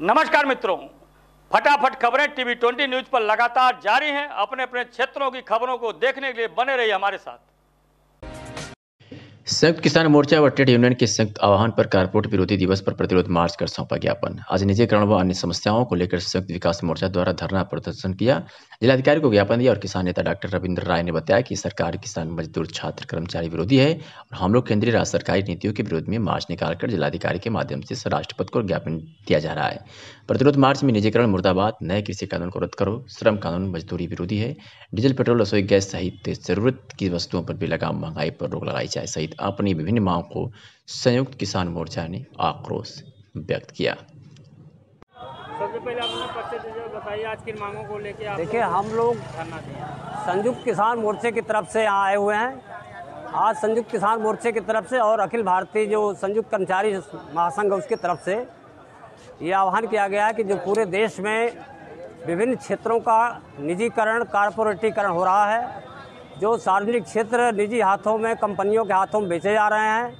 नमस्कार मित्रों, फटाफट खबरें टीवी ट्वेंटी न्यूज़ पर लगातार जारी हैं। अपने अपने क्षेत्रों की खबरों को देखने के लिए बने रहिए हमारे साथ। संयुक्त किसान मोर्चा व ट्रेड यूनियन के संयुक्त आह्वान पर कारपोरेट विरोधी दिवस पर प्रतिरोध मार्च कर सौंपा ज्ञापन। आज निजीकरण व अन्य समस्याओं को लेकर संयुक्त विकास मोर्चा द्वारा धरना प्रदर्शन किया। जिलाधिकारी को ज्ञापन दिया और किसान नेता डॉक्टर रविंद्र राय ने बताया कि सरकार किसान मजदूर, छात्र, कर्मचारी विरोधी है और हम लोग केंद्रीय राज्य सरकारी नीतियों के विरोध में मार्च निकालकर जिलाधिकारी के माध्यम से राष्ट्रपति को ज्ञापन दिया जा रहा है। प्रतिरोध मार्च में निजीकरण मुर्दाबाद, नए कृषि कानून को रद्द करो। श्रम कानून मजदूरी विरोधी है। डीजल, पेट्रोल, रसोई गैस सहित ज़रूरत की वस्तुओं पर भी लगाम महँगाई पर रोक लगाई जाए सहित अपनी विभिन्न मांगों को संयुक्त किसान मोर्चा ने आक्रोश व्यक्त किया। सबसे पहले बताइए आज किन मांगों को लेकर देखिए हम लोग संयुक्त किसान मोर्चे की तरफ़ से यहाँ आए हुए हैं। आज संयुक्त किसान मोर्चे की तरफ़ से और अखिल भारतीय जो संयुक्त कर्मचारी महासंघ है उसकी तरफ़ से ये आह्वान किया गया है कि जो पूरे देश में विभिन्न क्षेत्रों का निजीकरण कारपोरेटीकरण हो रहा है जो सार्वजनिक क्षेत्र निजी हाथों में कंपनियों के हाथों में बेचे जा रहे हैं,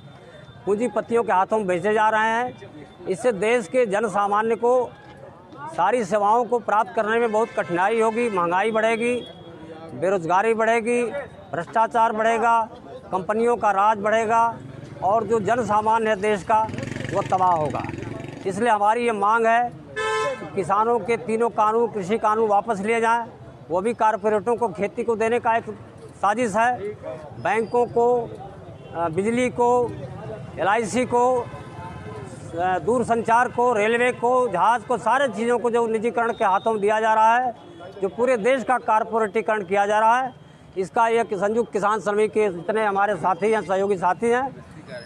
पूंजीपतियों के हाथों में बेचे जा रहे हैं, इससे देश के जन सामान्य को सारी सेवाओं को प्राप्त करने में बहुत कठिनाई होगी, महँगाई बढ़ेगी, बेरोजगारी बढ़ेगी, भ्रष्टाचार बढ़ेगा, कंपनियों का राज बढ़ेगा और जो जन सामान्य है देश का, वो तबाह होगा। इसलिए हमारी ये मांग है कि किसानों के तीनों कानून, कृषि कानून वापस लिए जाएँ, वो भी कारपोरेटों को खेती को देने का एक साजिश है। बैंकों को बिजली को, एलआईसी को दूर संचार को, रेलवे को, जहाज़ को, सारे चीज़ों को जो निजीकरण के हाथों में दिया जा रहा है, जो पूरे देश का कारपोरेटीकरण किया जा रहा है, इसका एक संयुक्त किसान समिति के जितने हमारे साथी हैं, सहयोगी साथी हैं,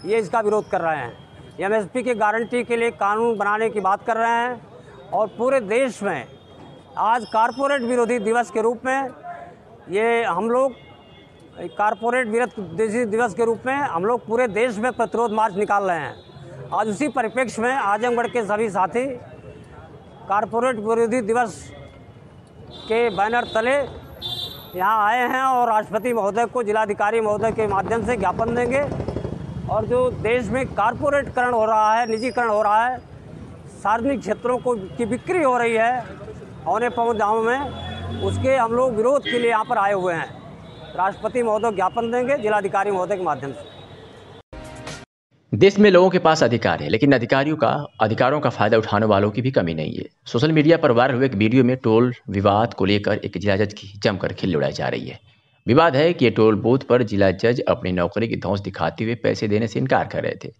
ये इसका विरोध कर रहे हैं। एम एस पी की गारंटी के लिए कानून बनाने की बात कर रहे हैं और पूरे देश में आज कारपोरेट विरोधी दिवस के रूप में ये हम लोग कारपोरेट विरोधी दिवस के रूप में हम लोग पूरे देश में प्रतिरोध मार्च निकाल रहे हैं। आज उसी परिप्रेक्ष्य में आजमगढ़ के सभी साथी कारपोरेट विरोधी दिवस के बैनर तले यहाँ आए हैं और राष्ट्रपति महोदय को जिलाधिकारी महोदय के माध्यम से ज्ञापन देंगे। और जो देश में कारपोरेटकरण हो रहा है, निजीकरण हो रहा है, सार्वजनिक क्षेत्रों को की बिक्री हो रही है, औने पवन गाँव में, उसके हम लोग विरोध के लिए यहाँ पर आए हुए हैं। राष्ट्रपति महोदय ज्ञापन देंगे, जिलाधिकारी महोदय के माध्यम से। देश में लोगों के पास अधिकार है, लेकिन अधिकारियों का, अधिकारों का फ़ायदा उठाने वालों की भी कमी नहीं है। सोशल मीडिया पर वायरल हुए एक वीडियो में टोल विवाद को लेकर एक जिला जज की जमकर खिल्ली उड़ाई जा रही है। विवाद है कि ये टोल बूथ पर जिला जज अपनी नौकरी की धौंस दिखाते हुए पैसे देने से इनकार कर रहे थे।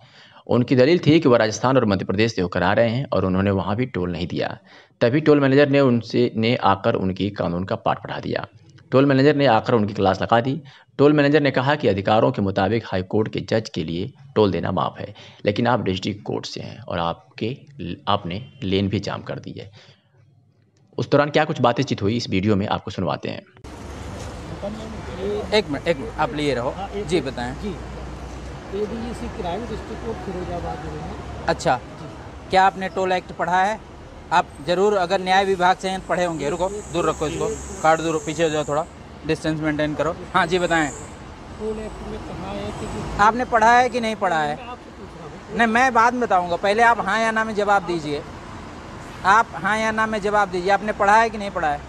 उनकी दलील थी कि वह राजस्थान और मध्य प्रदेश से होकर आ रहे हैं और उन्होंने वहाँ भी टोल नहीं दिया। तभी टोल मैनेजर ने उनसे, ने आकर उनकी कानून का पाठ पढ़ा दिया। टोल मैनेजर ने आकर उनकी क्लास लगा दी। टोल मैनेजर ने कहा कि अधिकारों के मुताबिक हाई कोर्ट के जज के लिए टोल देना माफ़ है लेकिन आप डिस्ट्रिक्ट कोर्ट से हैं और आपके आपने लेन भी जाम कर दी है। उस दौरान क्या कुछ बातचीत हुई इस वीडियो में आपको सुनवाते हैं। एक मिनट एक मिनट आप लिए रहो। जी बताएँ। जी। क्राइम डिस्ट्रिक्ट कोर्ट फिरोजाबाद अच्छा। क्या आपने टोल एक्ट पढ़ा है? आप ज़रूर अगर न्याय विभाग से पढ़े होंगे रुको दूर रखो इसको कार्ड दूर पीछे जाओ थोड़ा डिस्टेंस मेंटेन करो। हाँ जी बताएँ। में कहा है आपने पढ़ा है कि नहीं पढ़ा है? नहीं मैं बाद में बताऊँगा। पहले आप हाँ या ना में जवाब दीजिए। आप हाँ या ना में जवाब दीजिए। आपने पढ़ा है कि नहीं पढ़ा है?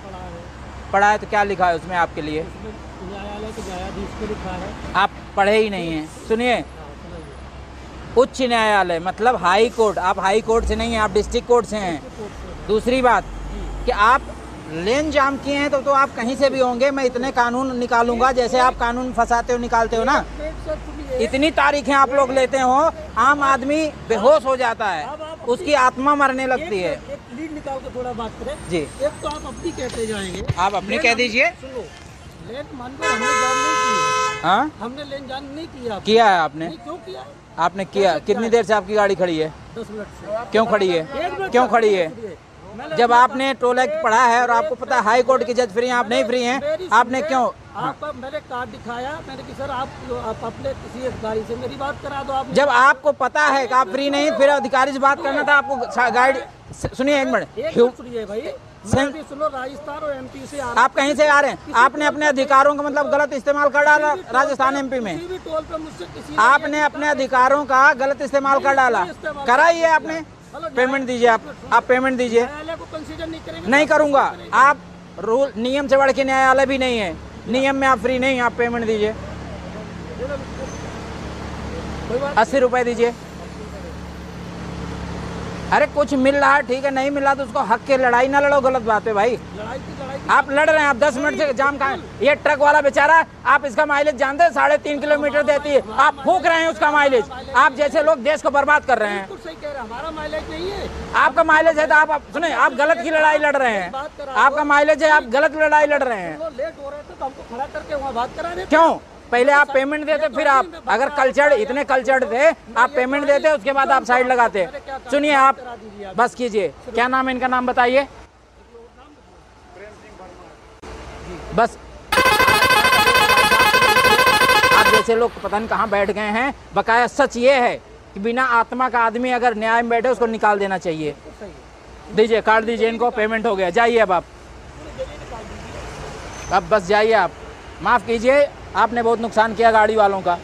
पढ़ा है तो क्या लिखा है उसमें आपके लिए? है। आप पढ़े ही नहीं हैं। सुनिए उच्च न्यायालय मतलब हाई कोर्ट। आप हाई कोर्ट से नहीं हैं आप डिस्ट्रिक्ट कोर्ट से हैं। दूसरी बात कि आप लेन जाम किए हैं तो तो आप कहीं से भी होंगे मैं इतने कानून निकालूँगा जैसे आप कानून फंसाते हो निकालते हो ना। इतनी तारीखें आप लोग लेते हो आम आदमी बेहोश हो जाता है। उसकी आत्मा मरने लगती है। निकाल के थोड़ा बात करें। जी। एक तो आप अपनी कहते जाएँगे। आप अपनी कह दीजिए। लेन मानकर हमने जान नहीं की हाँ। हमने लेन जान नहीं किया किया है आपने। क्यों किया? आपने किया? कितनी देर से आपकी गाड़ी खड़ी है? दस मिनट से क्यों खड़ी है? क्यों खड़ी है? जब आपने टोल एक्ट पढ़ा है और आपको पता है हाई कोर्ट के जज फ्री हैं आप नहीं फ्री हैं आपने क्यों? आप मैंने कार्ड दिखाया मैंने कि सर आप आप अपने किसी अधिकारी से मेरी बात करा दो आप जब आपको पता है कि आप फ्री नहीं फिर अधिकारी से बात करना था आपको गाइड सुनिए एक मिनट सुनिए भाई। सुनो राजस्थान और एमपी से आ आप कहीं से आ रहे हैं? आपने अपने अधिकारों का मतलब गलत इस्तेमाल कर डाला राजस्थान एमपी में? टोल पे मुझसे किसी आपने अपने अधिकारों का गलत इस्तेमाल कर डाला। करा ही है आपने? पेमेंट दीजिए आप। आप पेमेंट दीजिए। न्यायालय को कंसीडर नहीं करेंगे नहीं करूँगा। आप रूल नियम से बढ़ के न्यायालय भी नहीं है। नियम में आप फ्री नहीं आप पेमेंट दीजिए। अस्सी रुपए दीजिए। अरे कुछ मिल रहा है ठीक है नहीं मिल तो उसको हक के लड़ाई ना लड़ो गलत बात है भाई। लड़ाई की लड़ाई आप लड़ रहे हैं आप दस मिनट से जाम कहा ये ट्रक वाला बेचारा आप इसका माइलेज जानते हैं? साढ़े तीन किलोमीटर देती है। आप फूक रहे हैं उसका माइलेज आप जैसे लोग देश को बर्बाद कर रहे हैं। हमारा माइलेज नहीं है। आपका माइलेज है तो आप, आप सुने आप गलत की लड़ाई लड़ रहे हैं। आपका माइलेज है आप गलत लड़ाई लड़ रहे हैं। लेट हो रहे थे तो हमको खड़ा करके वहाँ बात करा क्यों? पहले आप पेमेंट देते, फिर आप, अगर कल्चर्ड इतने कल्चर्ड थे, आप पेमेंट देते, उसके बाद आप साइड लगाते। सुनिए आप, बस कीजिए। क्या नाम है इनका? नाम बताइए। बस। आप जैसे लोग पता नहीं कहाँ बैठ गए हैं, बकाया सच ये है कि बिना आत्मा का आदमी अगर न्याय में बैठे, उसको निकाल देना चाहिए। दीजिए कार्ड दीजिए इनको पेमेंट हो गया। जाइए अब आप। अब बस जाइए आप। माफ़ कीजिए। आपने बहुत नुकसान किया गाड़ी वालों का।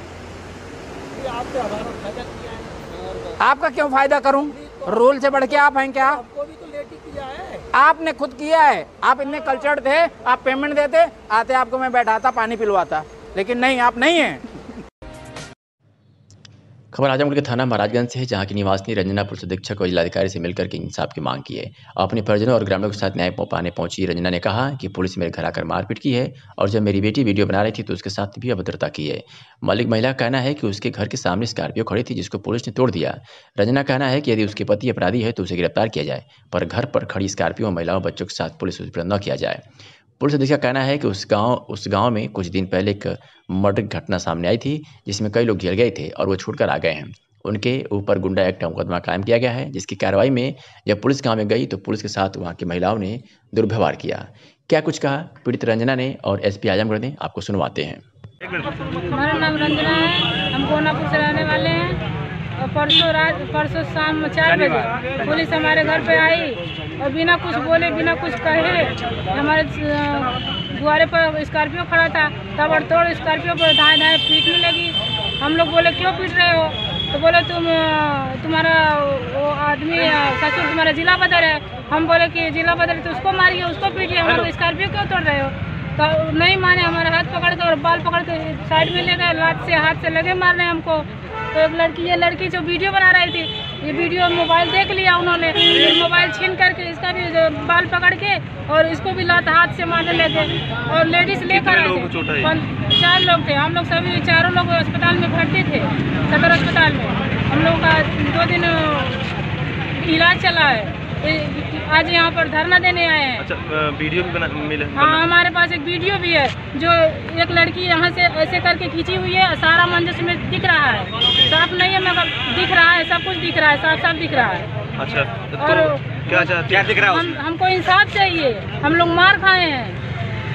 आपका क्यों फ़ायदा करूँ? रूल से बढ़ के आप हैं क्या? आपको भी तो लेट ही किया है आपने खुद किया है। आप इतने कल्चर्ड थे, आप पेमेंट देते, आते आपको मैं बैठाता, पानी पिलवाता। लेकिन नहीं, आप नहीं हैं। खबर आजमगढ़ के थाना महाराजगंज से है, जहाँ की निवासी रंजना पुलिस अधीक्षक और जिलाधिकारी से मिलकर के इंसाफ की मांग की है। अपने परिजनों और ग्रामीणों के साथ न्याय पाने पहुँची रंजना ने कहा कि पुलिस मेरे घर आकर मारपीट की है और जब मेरी बेटी वीडियो बना रही थी तो उसके साथ भी अभद्रता की है। मलिक महिला कहना है कि उसके घर के सामने स्कॉर्पियो खड़ी थी, जिसको पुलिस ने तोड़ दिया। रंजना कहना है कि यदि उसके पति अपराधी है तो उसे गिरफ़्तार किया जाए, पर घर पर खड़ी स्कॉर्पियो महिलाओं बच्चों के साथ पुलिस उत्पीड़न न किया जाए। पुलिस अधीक्षक का कहना है कि उस गाँव उस गाँव में कुछ दिन पहले एक मर्डर घटना सामने आई थी, जिसमें कई लोग झेल गए थे और वो छूटकर आ गए हैं। उनके ऊपर गुंडा एक्ट का मुकदमा कायम किया गया है, जिसकी कार्रवाई में जब पुलिस गाँव में गई तो पुलिस के साथ वहाँ की महिलाओं ने दुर्व्यवहार किया। क्या कुछ कहा? पीड़ित रंजना ने और एस पी आजमगढ़ ने आपको सुनवाते हैं। हमारा नाम रंजना है। हम गोनापुर से रहने वाले हैं। और परसों रात परसों शाम चार बजे पुलिस हमारे घर पे आई और बिना कुछ बोले बिना कुछ कहे हमारे द्वारे पर स्कॉर्पियो खड़ा था। तब और तोड़ स्कॉर्पियो पर धाए धाए पीटने लगी। हम लोग बोले क्यों पीट रहे हो? तो बोले तुम तुम्हारा वो आदमी ससुर तुम्हारा जिला बदल है। हम बोले कि जिला बदल तो उसको मारिए उसको पीटिए हमारे स्कॉर्पियो क्यों तोड़ रहे हो? तो नहीं माने हमारा हाथ पकड़ के और बाल पकड़ के साइड में ले गए। लात से हाथ से लगे मारने हमको। तो एक लड़की ये लड़की जो वीडियो बना रही थी ये वीडियो मोबाइल देख लिया उन्होंने। फिर मोबाइल छीन करके इसका भी बाल पकड़ के और इसको भी लात हाथ से मारने लगे और लेडीज़ लेकर आए थे चार लोग थे। हम लोग सभी चारों लोग अस्पताल में भर्ती थे सदर अस्पताल में। हम लोग का दो दिन इलाज चला है। आज यहाँ पर धरना देने आए हैं। अच्छा वीडियो भी बना मिले हाँ हमारे पास एक वीडियो भी है जो एक लड़की यहाँ से ऐसे करके खींची हुई है सारा मंदिर में दिख रहा है। साफ़ नहीं है मगर दिख रहा है सब कुछ दिख रहा है साफ़ साफ़ दिख रहा है। अच्छा तो और क्या क्या दिख रहा है हम हमको इंसाफ चाहिए हम लोग मार खाए हैं।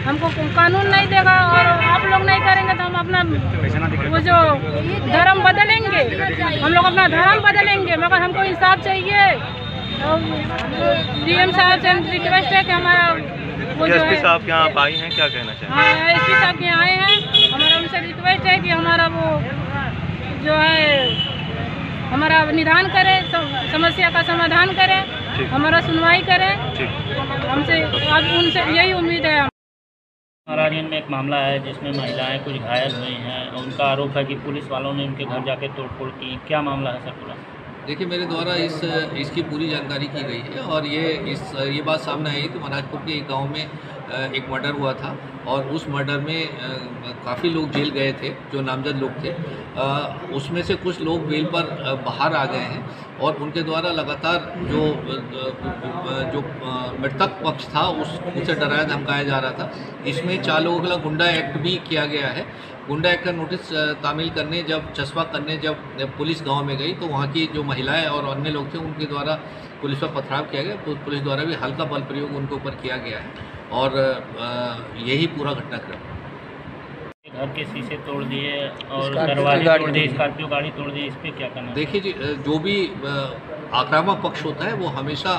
हमको कानून नहीं देगा और आप लोग नहीं करेंगे तो हम अपना वो जो धर्म बदलेंगे हम लोग अपना धर्म बदलेंगे मगर हमको इंसाफ चाहिए। डीएम साहब से हम रिक्वेस्ट है कि हमारा वो जो है साहब यहाँ आप आई हैं क्या कहना चाहेंगे? हाँ एस पी साहब के यहाँ आए हैं। हमारा उनसे रिक्वेस्ट है कि हमारा वो जो है हमारा निदान करे सम- समस्या का समाधान करे। हमारा सुनवाई करे। हमसे अब उनसे यही उम्मीद है। महाराजगंज में एक मामला है जिसमें महिलाएँ कुछ घायल हुई हैं। उनका आरोप है कि पुलिस वालों ने उनके घर जाके तोड़फोड़ की। क्या मामला है सर पूरा? देखिए, मेरे द्वारा इस, इसकी पूरी जानकारी की गई है और ये इस, ये बात सामने आई कि महाराजपुर के एक गाँव में एक मर्डर हुआ था और उस मर्डर में काफ़ी लोग जेल गए थे, जो नामजद लोग थे। उसमें से कुछ लोग बेल पर बाहर आ गए हैं और उनके द्वारा लगातार जो जो मृतक पक्ष था, उस, उसे डराया, धमकाया जा रहा था। इसमें चार लोगों के गुंडा एक्ट भी किया गया है। गुंडा एक्ट का नोटिस तामील करने जब चस्पा करने जब पुलिस गाँव में गई तो वहाँ की जो महिलाएँ और अन्य लोग थे उनके द्वारा पुलिस पर पथराव किया गया। तो पुलिस द्वारा भी हल्का बल प्रयोग उनके ऊपर किया गया है और यही पूरा घटनाक्रम घर के शीशे तोड़ दिए और दरवाजे तोड़ दिए स्कॉर्पियो गाड़ी तोड़ दी इस पर क्या करना देखिए जी जो भी आक्रामक पक्ष होता है वो हमेशा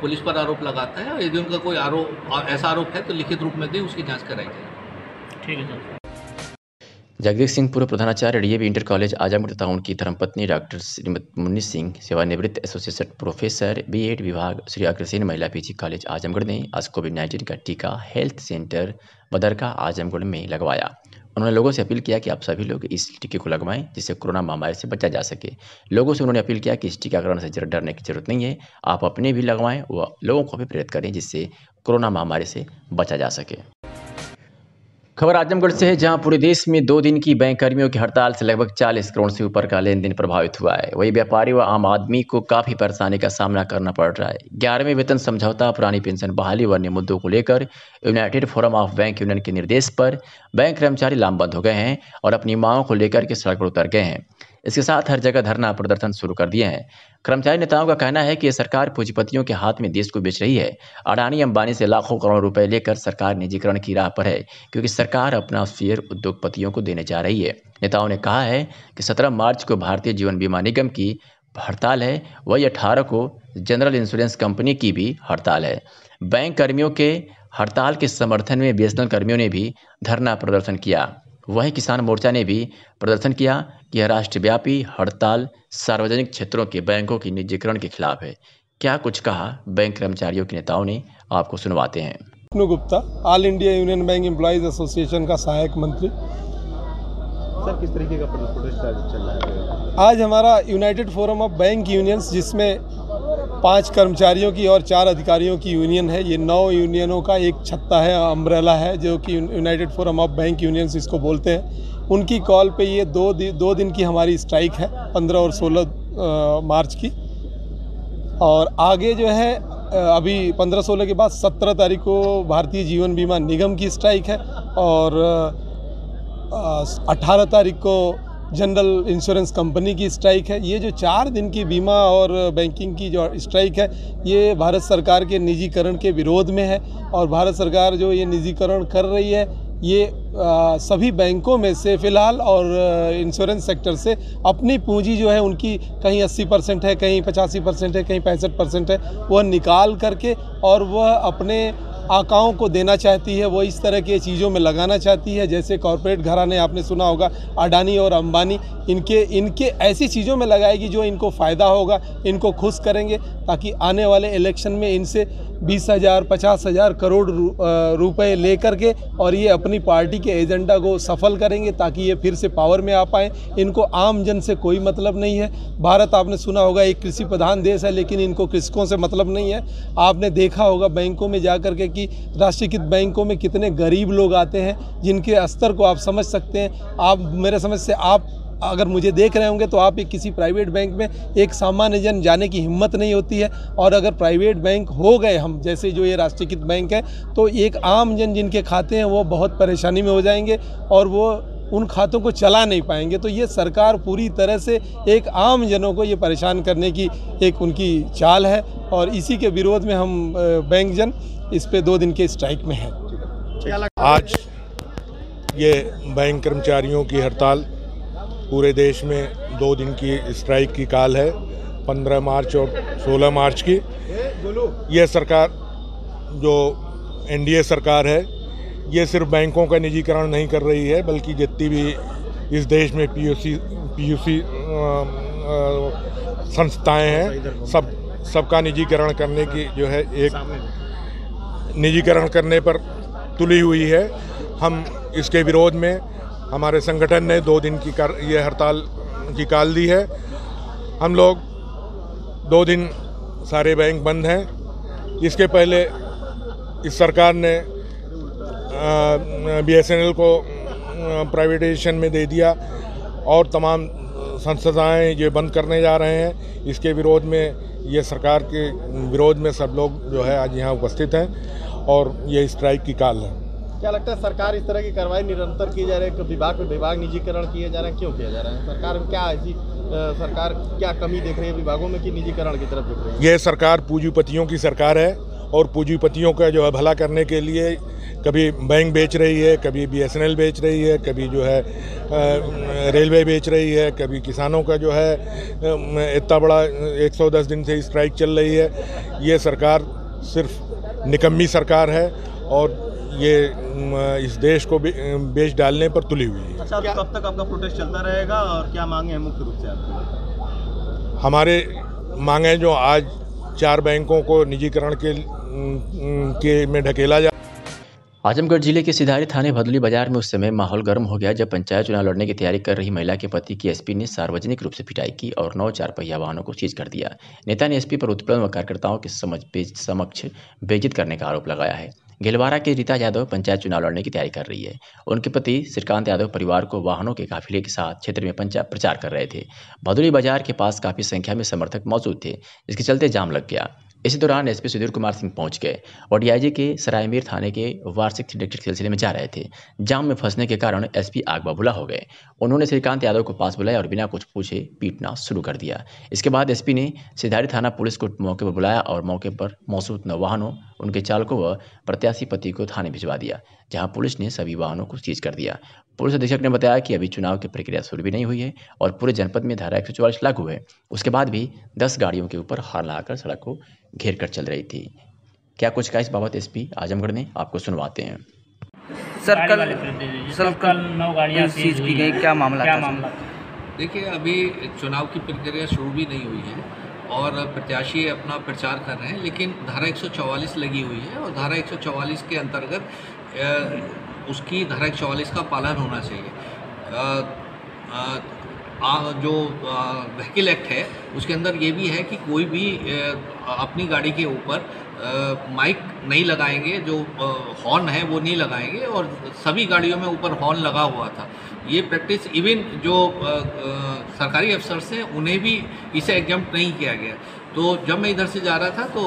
पुलिस पर आरोप लगाता है। और यदि उनका कोई आरोप ऐसा आरोप है तो लिखित रूप में दे उसकी जाँच कराई जाए ठीक है सर। जगदीश सिंह पूर्व प्रधानाचार्य, डीएवी इंटर कॉलेज, आजमगढ़ तथा उनकी धर्मपत्नी डॉक्टर श्रीमती मुन्नी सिंह, सेवानिवृत्त एसोसिएट प्रोफेसर, बीएड विभाग, श्री अग्रसेन महिला पीजी कॉलेज, आजमगढ़ ने आज कोविड नाइन्टीन का टीका हेल्थ सेंटर बदरका आजमगढ़ में लगवाया। उन्होंने लोगों से अपील किया कि आप सभी लोग इस टीके को लगवाएँ, जिससे कोरोना महामारी से बचा जा सके। लोगों से उन्होंने अपील किया कि इस टीकाकरण से डरने की ज़रूरत नहीं है, आप अपने भी लगवाएँ, व लोगों को भी प्रेरित करें, जिससे कोरोना महामारी से बचा जा सके। खबर आजमगढ़ से है, जहाँ पूरे देश में दो दिन की बैंक कर्मियों की हड़ताल से लगभग 40 करोड़ से ऊपर का लेन देन प्रभावित हुआ है। वही व्यापारी व आम आदमी को काफ़ी परेशानी का सामना करना पड़ रहा है। ग्यारहवें वेतन समझौता, पुरानी पेंशन बहाली व अन्य मुद्दों को लेकर United Forum of Bank Union के निर्देश पर बैंक कर्मचारी लामबंद हो गए हैं और अपनी मांगों को लेकर के सड़क पर उतर गए हैं। इसके साथ हर जगह धरना प्रदर्शन शुरू कर दिए हैं। कर्मचारी नेताओं का कहना है कि सरकार पूंजीपतियों के हाथ में देश को बेच रही है। अडानी अंबानी से लाखों करोड़ रुपए लेकर सरकार निजीकरण की राह पर है, क्योंकि सरकार अपना शेयर उद्योगपतियों को देने जा रही है। नेताओं ने कहा है कि सत्रह मार्च को भारतीय जीवन बीमा निगम की हड़ताल है, वही अठारह को जनरल इंश्योरेंस कंपनी की भी हड़ताल है। बैंक कर्मियों के हड़ताल के समर्थन में बीएसएनएल कर्मियों ने भी धरना प्रदर्शन किया। वहीं किसान मोर्चा ने भी प्रदर्शन किया यह राष्ट्रव्यापी हड़ताल सार्वजनिक क्षेत्रों के बैंकों की निजीकरण के खिलाफ है। क्या कुछ कहा बैंक कर्मचारियों के नेताओं ने? आपको सुनवाते हैं। Vishnu Gupta All India Union Bank Employees Association का सहायक मंत्री। सर किस तरीके का प्रोटेस्ट चल रहा है? आज हमारा United Forum of Bank Unions जिसमें पाँच कर्मचारियों की और चार अधिकारियों की यूनियन है ये नौ यूनियनों का एक छत्ता है अम्ब्रेला है जो कि United Forum of Bank Unions इसको बोलते हैं। उनकी कॉल पे ये दो दि, दो दिन की हमारी स्ट्राइक है पंद्रह और सोलह मार्च की। और आगे जो है अभी पंद्रह सोलह के बाद सत्रह तारीख को भारतीय जीवन बीमा निगम की स्ट्राइक है और अठारह तारीख को जनरल इंश्योरेंस कंपनी की स्ट्राइक है। ये जो चार दिन की बीमा और बैंकिंग की जो स्ट्राइक है ये भारत सरकार के निजीकरण के विरोध में है और भारत सरकार जो ये निजीकरण कर रही है ये आ, सभी बैंकों में से फ़िलहाल और इंश्योरेंस सेक्टर से अपनी पूंजी जो है उनकी कहीं 80 परसेंट है कहीं पचासी परसेंट है कहीं पैंसठ परसेंट है वह निकाल करके और वह अपने आकाओं को देना चाहती है वो इस तरह के चीज़ों में लगाना चाहती है जैसे कॉरपोरेट घराने आपने सुना होगा अडानी और अंबानी इनके इनके ऐसी चीज़ों में लगाएगी जो इनको फ़ायदा होगा इनको खुश करेंगे ताकि आने वाले इलेक्शन में इनसे बीस हज़ार, पचास हज़ार करोड़ रुपए लेकर के और ये अपनी पार्टी के एजेंडा को सफल करेंगे ताकि ये फिर से पावर में आ पाएँ। इनको आम जन से कोई मतलब नहीं है। भारत आपने सुना होगा एक कृषि प्रधान देश है, लेकिन इनको कृषकों से मतलब नहीं है। आपने देखा होगा बैंकों में जा के कि राष्ट्रीयकृत बैंकों में कितने गरीब लोग आते हैं, जिनके स्तर को आप समझ सकते हैं। आप, मेरे समझ से आप अगर मुझे देख रहे होंगे तो आप एक किसी प्राइवेट बैंक में एक सामान्य जन जाने की हिम्मत नहीं होती है। और अगर प्राइवेट बैंक हो गए हम, जैसे जो ये राष्ट्रीयकृत बैंक है तो एक आम जन जिनके खाते हैं वो बहुत परेशानी में हो जाएँगे और वो उन खातों को चला नहीं पाएँगे। तो ये सरकार पूरी तरह से एक आम जनों को ये परेशान करने की एक उनकी चाल है और इसी के विरोध में हम बैंक जन इस पे दो दिन के स्ट्राइक में हैं। आज ये बैंक कर्मचारियों की हड़ताल पूरे देश में दो दिन की स्ट्राइक की काल है 15 मार्च और 16 मार्च की। ये सरकार, जो एनडीए सरकार है, ये सिर्फ़ बैंकों का निजीकरण नहीं कर रही है, बल्कि जितनी भी इस देश में पीयूसी पीयूसी संस्थाएँ हैं, सब, सबका निजीकरण करने की जो है एक निजीकरण करने पर तुली हुई है। हम इसके विरोध में हमारे संगठन ने दो दिन की कर, ये हड़ताल की काल दी है। हम लोग दो दिन सारे बैंक बंद हैं। इसके पहले इस सरकार ने बीएसएनएल को प्राइवेटाइजेशन में दे दिया और तमाम संस्थाएँ ये बंद करने जा रहे हैं। इसके विरोध में, ये सरकार के विरोध में सब लोग जो है आज यहाँ उपस्थित हैं और ये स्ट्राइक की काल है। क्या लगता है सरकार इस तरह की कार्रवाई निरंतर की जा रही है? विभाग में विभाग निजीकरण किए जा रहे हैं, क्यों किया जा रहा है? सरकार में क्या ऐसी सरकार क्या कमी देख रही है विभागों में कि निजीकरण की तरफ़ झुक रही है? ये सरकार पूंजीपतियों की सरकार है और पूंजीपतियों का जो है भला करने के लिए कभी बैंक बेच रही है, कभी बीएसएनएल बेच रही है, कभी जो है रेलवे बेच रही है, कभी किसानों का जो है इतना बड़ा 110 दिन से स्ट्राइक चल रही है। ये सरकार सिर्फ़ निकम्मी सरकार है और ये इस देश को बेच डालने पर तुली हुई है। अच्छा तो कब तक आपका प्रोटेस्ट चलता रहेगा और क्या मांगे हैं मुख्य रूप से आपकी? हमारे मांगे जो आज चार बैंकों को निजीकरण के के में ढकेला जा आजमगढ़ ज़िले के सिधारी थाने भदुली बाज़ार में उस समय माहौल गर्म हो गया जब पंचायत चुनाव लड़ने की तैयारी कर रही महिला के पति की एसपी ने सार्वजनिक रूप से पिटाई की और नौ चार पहिया वाहनों को सीज कर दिया। नेता ने एसपी पर उत्पीड़न व कार्यकर्ताओं के समझ समक्ष बेइज्जत करने का आरोप लगाया है। गेलवारा के रीता यादव पंचायत चुनाव लड़ने की तैयारी कर रही है। उनके पति श्रीकांत यादव परिवार को वाहनों के काफिले के साथ क्षेत्र में पंचायत प्रचार कर रहे थे। भदोली बाज़ार के पास काफ़ी संख्या में समर्थक मौजूद थे, जिसके चलते जाम लग गया। इसी दौरान एसपी सुधीर कुमार सिंह पहुँच गए और डीआईजी के सरायमीर थाने के वार्षिक के सिलसिले में जा रहे थे, जाम में फंसने के कारण एसपी आग बबूला हो गए। उन्होंने श्रीकांत यादव को पास बुलाया और बिना कुछ पूछे पीटना शुरू कर दिया। इसके बाद एसपी ने सिधारी थाना पुलिस को मौके पर बुलाया और मौके पर मौजूद न वाहनों, उनके चालकों व प्रत्याशी पति को थाने भिजवा दिया, जहाँ पुलिस ने सभी वाहनों को सीज कर दिया। पुलिस अधीक्षक ने बताया कि अभी चुनाव की प्रक्रिया शुरू भी नहीं हुई है और पूरे जनपद में धारा एक सौ चौवालीस लागू है। उसके बाद भी दस गाड़ियों के ऊपर हार लगाकर सड़क को घेर कर चल रही थी। क्या कुछ कहा इस बाबत एसपी आजमगढ़ ने आपको सुनवाते हैं? सर कल। सर कल नौ गाड़ियाँ सीज की गई। क्या मामला क्या था मामला? देखिए अभी चुनाव की प्रक्रिया शुरू भी नहीं हुई है और प्रत्याशी अपना प्रचार कर रहे हैं लेकिन धारा 144 लगी हुई है और धारा 144 के अंतर्गत उसकी धारा 144 का पालन होना चाहिए। अ, अ, आ, जो व्हीकल एक्ट है उसके अंदर ये भी है कि कोई भी अपनी गाड़ी के ऊपर माइक नहीं लगाएँगे जो हॉर्न है वो नहीं लगाएँगे और सभी गाड़ियों में ऊपर हॉर्न लगा हुआ था। ये प्रैक्टिस इवन जो सरकारी अफसर्स हैं उन्हें भी इसे एग्ज़ाम नहीं किया गया। तो जब मैं इधर से जा रहा था तो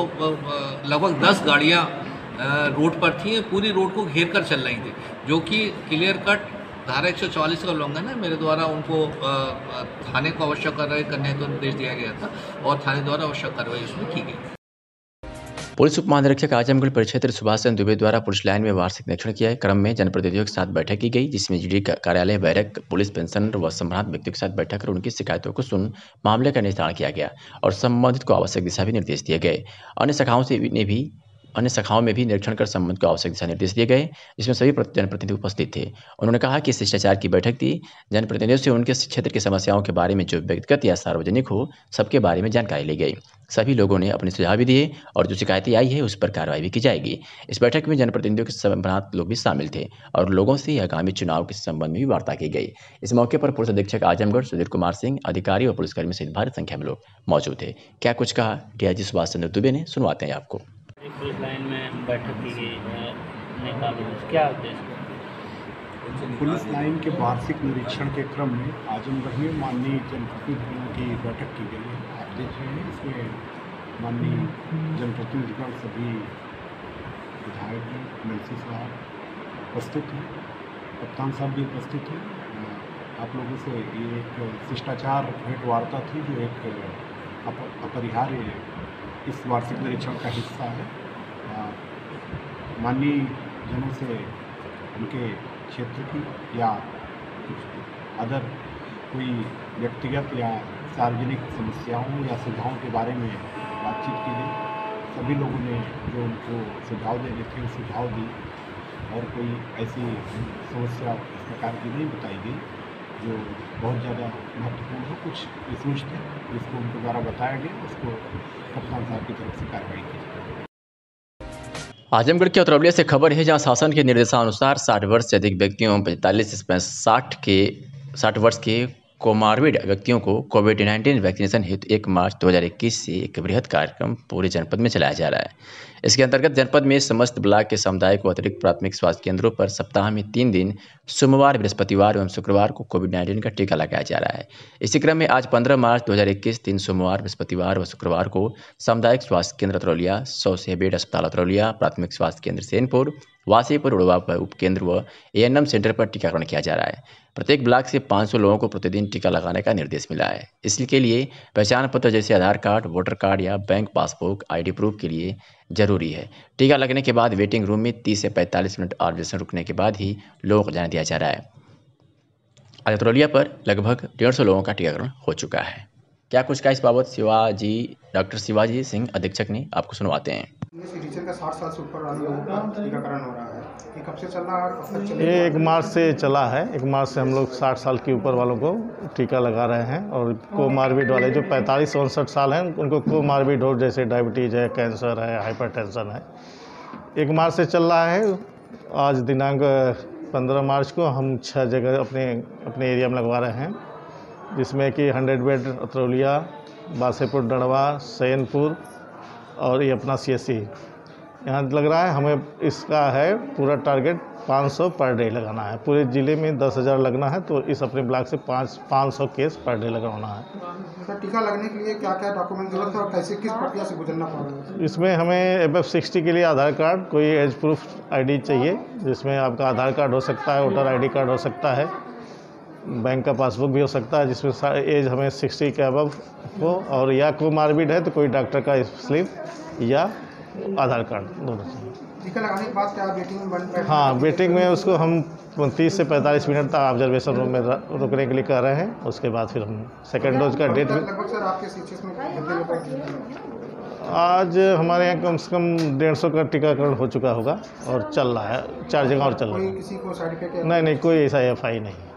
लगभग दस गाड़ियाँ रोड पर थी, पूरी रोड को घेर कर चल रही थी, जो कि क्लियर कट धारा 144 का उल्लंघन है। मेरे द्वारा उनको थाने को आवश्यक कार्रवाई करने हेतु निर्देश दिया गया था और थाने द्वारा आवश्यक कार्रवाई उसमें की गई। पुलिस उप महानिरीक्षक आजमगढ़ परिक्षेत्र सुभाष चंद्र दुबे द्वारा पुलिस लाइन में वार्षिक निरीक्षण किया क्रम में जनप्रतिनिधियों के साथ बैठक की गई, जिसमें जीडी कार्यालय, बैरक, पुलिस पेंशन व संभ्रांत व्यक्तियों के साथ बैठक कर उनकी शिकायतों को सुन, मामले का निस्तारण किया गया और संबंधित को आवश्यक दिशा भी निर्देश दिए गए। अन्य शाखाओं से भी अन्य शाखाओं में भी निरीक्षण कर संबंध को आवश्यक दिशा निर्देश दिए गए, जिसमें सभी जनप्रतिनिधि उपस्थित थे। उन्होंने कहा कि शिष्टाचार की बैठक थी। जनप्रतिनिधियों से उनके क्षेत्र की समस्याओं के बारे में जो व्यक्तिगत या सार्वजनिक हो, सबके बारे में जानकारी ली गई। सभी लोगों ने अपने सुझाव भी दिए और जो शिकायतें आई है, उस पर कार्रवाई भी की जाएगी। इस बैठक में जनप्रतिनिधियों के संबंधित लोग भी शामिल थे और लोगों से आगामी चुनाव के संबंध में भी वार्ता की गई। इस मौके पर पुलिस अधीक्षक आजमगढ़, सुधीर कुमार सिंह, अधिकारी और पुलिसकर्मी सहित भारी संख्या में लोग मौजूद थे। क्या कुछ कहा? डीआईजी सुभाष चंद्र दुबे ने। सुनवाते हैं आपको। पुलिस लाइन में बैठक की गई है क्या उद्देश्य? पुलिस लाइन के वार्षिक निरीक्षण के क्रम में आजमगढ़ में माननीय जनप्रतिनिधियों की बैठक की गई है। आप देख रहे हैं इसमें माननीय जनप्रतिनिधिगण सभी विधायक हैं एमएलसी साहब उपस्थित हैं कप्तान साहब भी उपस्थित हैं। आप लोगों से ये एक शिष्टाचार भेंट वार्ता थी जो एक अप, अपरिहार्य इस वार्षिक निरीक्षण का हिस्सा है। माननीय जनों से उनके क्षेत्र की या अदर कोई व्यक्तिगत या सार्वजनिक समस्याओं या सुझावों के बारे में बातचीत की गई। सभी लोगों ने जो उनको सुझाव देने थे सुझाव दी और कोई ऐसी समस्या इस प्रकार की नहीं बताई गई। जो बहुत ज़्यादा महत्वपूर्ण हो, कुछ इशूज थे जिसको उनके द्वारा बताया गया, उसको कप्तान साहब की तरफ़ से कार्रवाई की आजमगढ़ के उतरवलिया से खबर है, जहाँ शासन के निर्देशानुसार साठ वर्ष से अधिक व्यक्तियों, पैंतालीस से साठ के, साठ वर्ष के कोमार्बिड व्यक्तियों को कोविड नाइन्टीन वैक्सीनेशन हेतु एक मार्च 2021 से एक बृहद कार्यक्रम पूरे जनपद में चलाया जा रहा है। इसके अंतर्गत जनपद में समस्त ब्लॉक के सामुदायिक व अतिरिक्त प्राथमिक स्वास्थ्य केंद्रों पर सप्ताह में तीन दिन सोमवार, बृहस्पतिवार एवं शुक्रवार को कोविड नाइन्टीन का टीका लगाया जा रहा है। इसी क्रम में आज 15 मार्च 2021 दिन सोमवार, बृहस्पतिवार व शुक्रवार को सामुदायिक स्वास्थ्य केंद्र अतरौलिया, सौ से बेड अस्पताल अतरौलिया, प्राथमिक स्वास्थ्य केंद्र सेनपुर, वासीपुर, उड़वा उप केंद्र व एएनएम सेंटर पर टीकाकरण किया जा रहा है। प्रत्येक ब्लॉक से 500 लोगों को प्रतिदिन टीका लगाने का निर्देश मिला है। इसके लिए पहचान पत्र जैसे आधार कार्ड, वोटर कार्ड या बैंक पासबुक, आईडी प्रूफ के लिए ज़रूरी है। टीका लगने के बाद वेटिंग रूम में 30 से 45 मिनट ऑब्जर्वेशन रुकने के बाद ही लोगों को जाने दिया जा रहा है। अतरौलिया पर लगभग डेढ़ सौ लोगों का टीकाकरण हो चुका है। क्या कुछ का इस बाबत शिवाजी, डॉक्टर शिवाजी सिंह अधीक्षक ने आपको सुनवाते हैं। टीचर का साठ साल से ऊपर टीकाकरण हो रहा है। कब से चल रहा है ये एक मार्च से चला है। एक मार्च से हम लोग साठ साल के ऊपर वालों को टीका लगा रहे हैं और कोमार्बिड वाले जो पैंतालीस, उनसठ साल हैं, उनको कोमार्बिड हो जैसे डायबिटीज़ है, कैंसर है, हाइपरटेंशन है। एक मार्च से चल रहा है। आज दिनांक पंद्रह मार्च को हम छः जगह अपने अपने एरिया में लगवा रहे हैं, जिसमें कि हंड्रेड बेड, अतरौलिया, बासेपुर डड़वा सैनपुर और ये अपना सी। यहाँ लग रहा है हमें इसका है पूरा टारगेट 500 पर डे लगाना है। पूरे ज़िले में 10,000 लगना है तो इस अपने ब्लॉक से पाँच 500 केस पर डे लगाना है। सर टीका लगने के लिए क्या क्या डॉक्यूमेंट ज़रूरत है और कैसे किस प्रक्रिया से गुजरना पड़ रहा है? इसमें हमें एफ़ सिक्सटी के लिए आधार कार्ड कोई एज प्रूफ आईडी चाहिए जिसमें आपका आधार कार्ड हो सकता है वोटर आईडी कार्ड हो सकता है बैंक का पासबुक भी हो सकता है जिसमें एज हमें सिक्सटी के अबव हो और या कोमार्बिड है तो कोई डॉक्टर का स्लिप या आधार कार्ड दोनों चाहिए टीका लगाने के बाद क्या वेटिंग में हाँ? वेटिंग में उसको हम तीस से पैंतालीस मिनट तक ऑब्जर्वेशन रूम में रुकने के लिए कर रहे हैं। उसके बाद फिर हम सेकेंड डोज का डेट आज हमारे यहाँ कम से कम डेढ़ सौ का टीकाकरण हो चुका होगा और चल रहा है। चार जगह और चल रहा है। नहीं नहीं कोई ऐसा एफ़ आई नहीं।